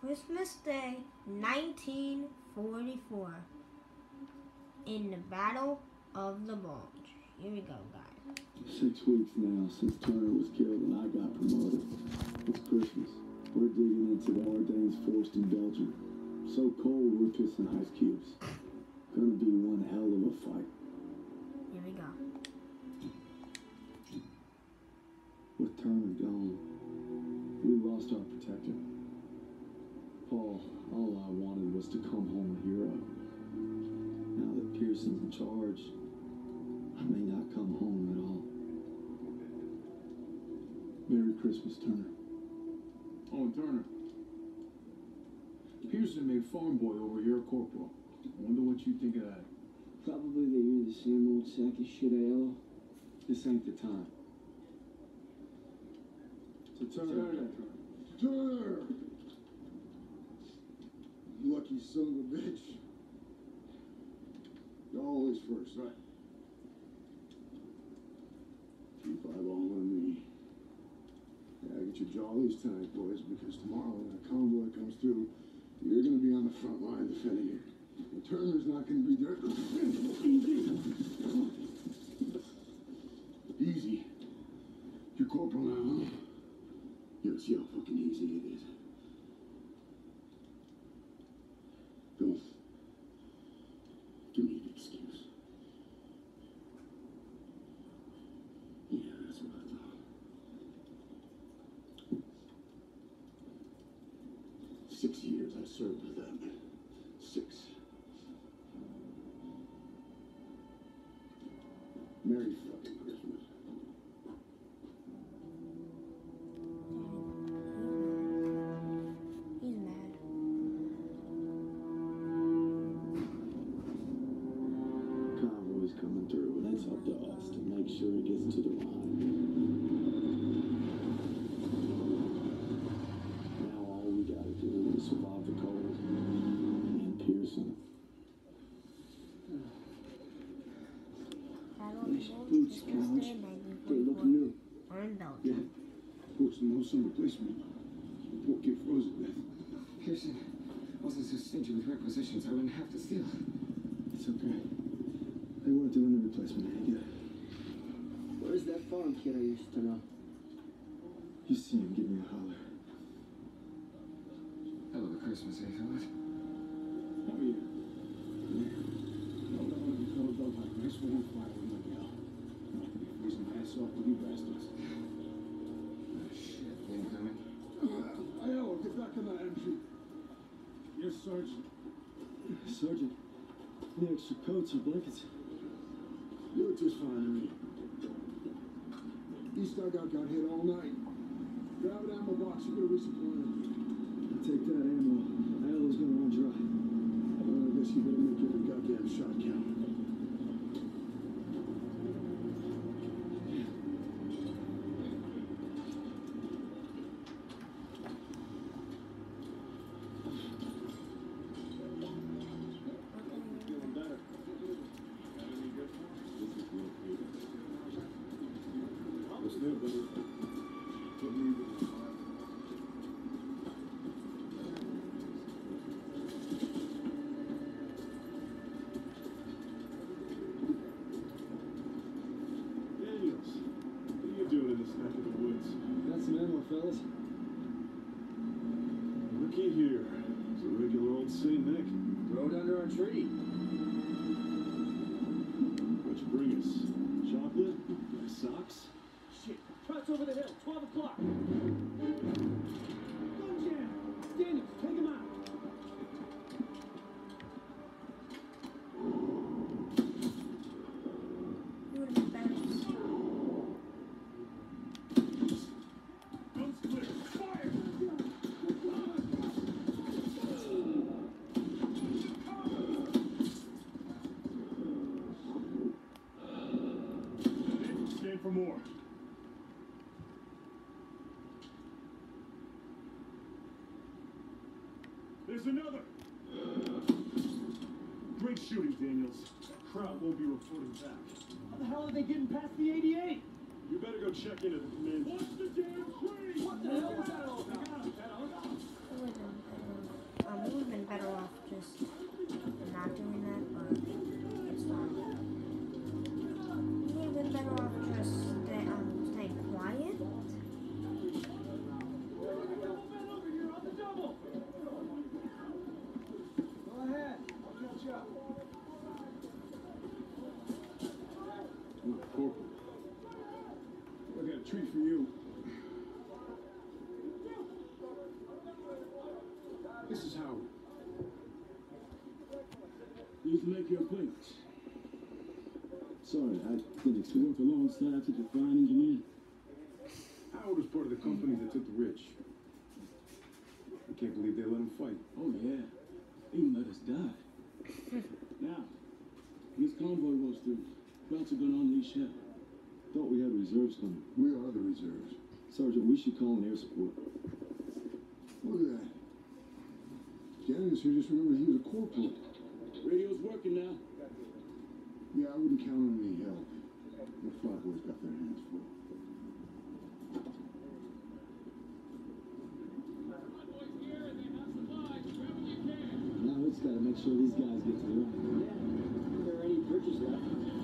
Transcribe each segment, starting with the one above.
Christmas Day, 1944, in the Battle of the Bulge. Here we go, guys. Six weeks now since Turner was killed and I got promoted. It's Christmas. We're digging into the Ardennes forest in Belgium. So cold we're pissing ice cubes. Gonna be one hell of a fight. Here we go. With Turner gone, we lost our protector. Paul, all I wanted was to come home a hero. Now that Pierson's in charge, I may not come home at all. Merry Christmas, Turner. Oh, and Turner. Pearson made farm boy over here a corporal. I wonder what you think of that. Probably they hear the same old sack of shit I yellow. This ain't the time. So Turner. Turner! Lucky son of a bitch. You're always first, right? Keep eyeballing me. Yeah, get your jollies tonight, boys, because tomorrow when that convoy comes through, you're gonna be on the front line defending it. And Turner's not gonna be there. Easy. Easy. You're corporal now, huh? Yeah, see how fucking easy it is. Go. Give me an excuse. Yeah, that's what I thought. Six years I served with them. Yeah. Books no some replacement. Poor kid froze to death. Pierson wasn't so stingy with requisitions. I wouldn't have to steal. It's okay. They weren't doing the replacement any good. Where's that farm kid I used to know? You see him, give me a holler. Hell of a Christmas, eh, fellas? Oh yeah. Yeah. No, no, no, you cuddled up like nice warm fire with my gal. I'm not gonna be freezing my ass off with you bastards. Oh, shit. Incoming. I know, get back in that entry. Yes, Sergeant. Sergeant, any extra coats or blankets? You look just fine to me. East dugout got hit all night. Grab an ammo box, you gotta resupply it. Take that eh? Another. Great shooting, Daniels. Crowd won't be reporting back. How the hell are they getting past the 88? You better go check into the make. Sorry, I didn't expect. You work alongside such a fine engineer. Howard was part of the company that took the rich. I can't believe they let him fight. Oh, yeah. Even let us die. now, this convoy rolls through. Routes are gonna unleash hell. Thought we had reserves coming. We are the reserves. Sergeant, we should call in air support. Look at that. Janice here just remembered he was a corporal. Radio's working now. Yeah, I wouldn't count on any help. The flatboys got their hands full. Now it's gotta make sure these guys get to the right. Yeah. Are there any bridges left?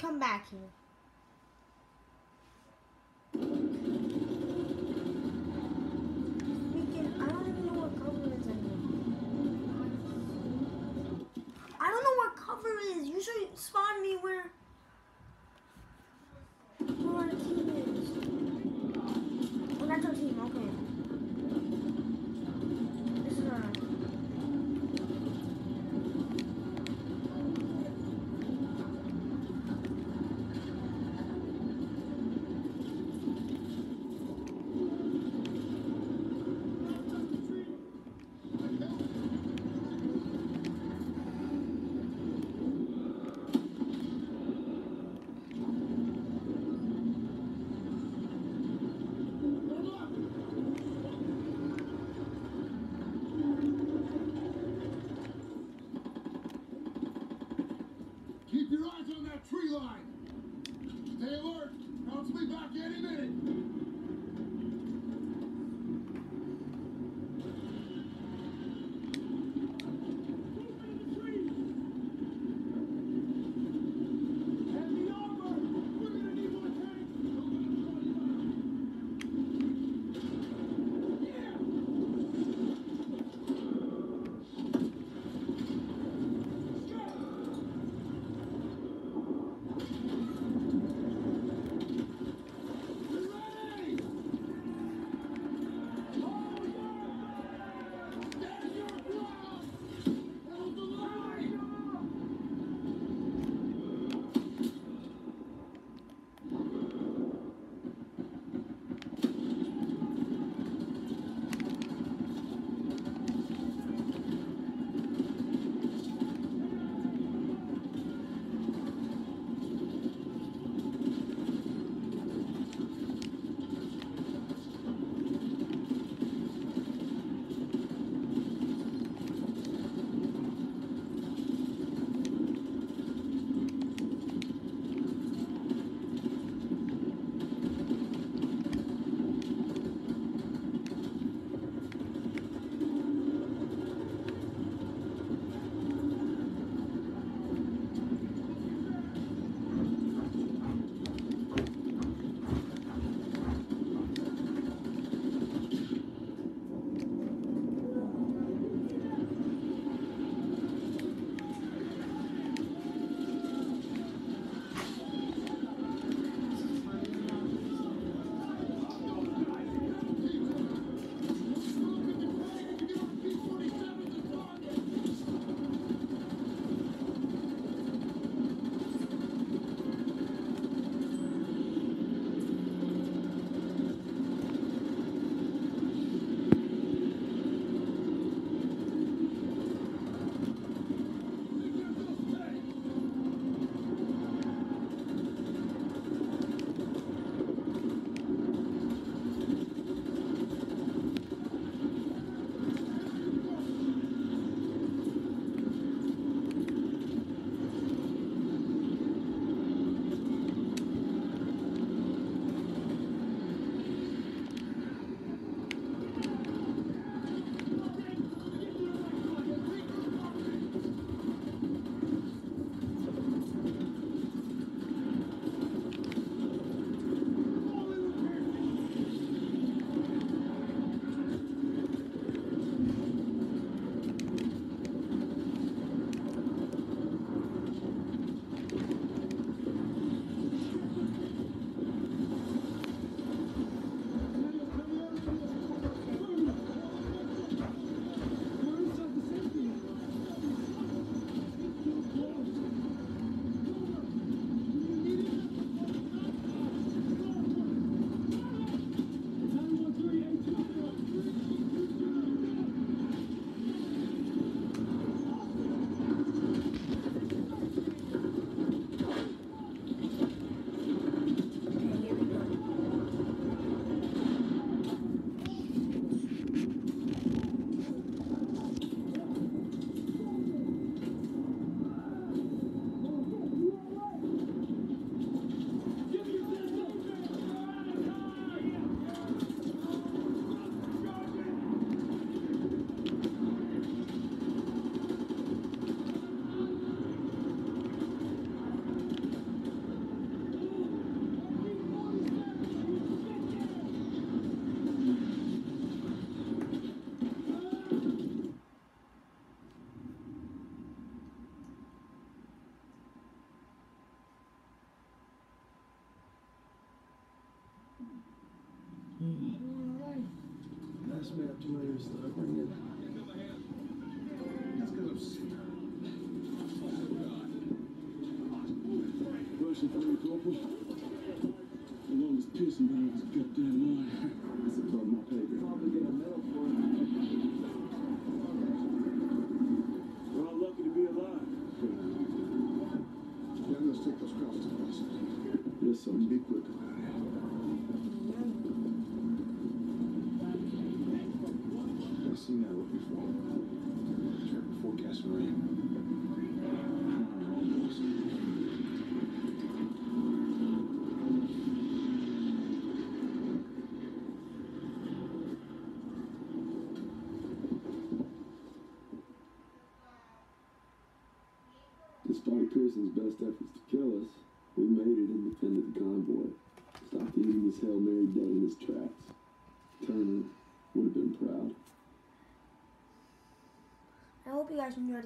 come back here. Minute.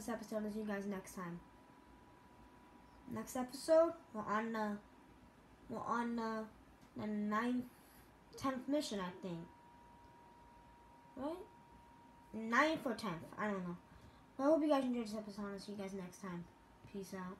this episode. I'll see you guys next time. Next episode, we're on the we're on the, the ninth, tenth mission, I think. Right? Ninth or tenth, I don't know. I hope you guys enjoyed this episode. I'll see you guys next time. Peace out.